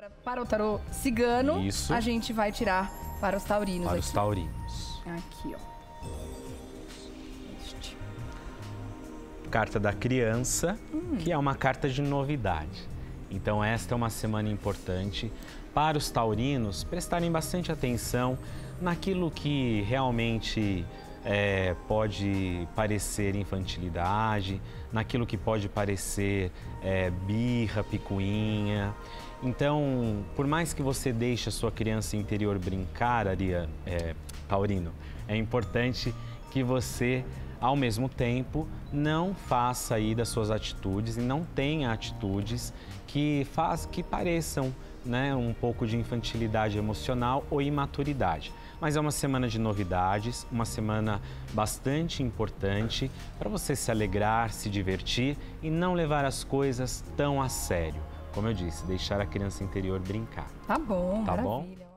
Agora, para o tarô cigano, Isso. a gente vai tirar para os taurinos Para aqui. os taurinos. Aqui, ó. Este. Carta da criança, que é uma carta de novidade. Então, esta é uma semana importante para os taurinos prestarem bastante atenção naquilo que realmente é, pode parecer infantilidade, naquilo que pode parecer é, birra, picuinha. Então, por mais que você deixe a sua criança interior brincar, Ariano, é, Taurino, é importante que você ao mesmo tempo, não faça aí das suas atitudes e não tenha atitudes que, faz, que pareçam né, um pouco de infantilidade emocional ou imaturidade. Mas é uma semana de novidades, uma semana bastante importante para você se alegrar, se divertir e não levar as coisas tão a sério. Como eu disse, deixar a criança interior brincar. Tá bom, Tá bom? maravilha.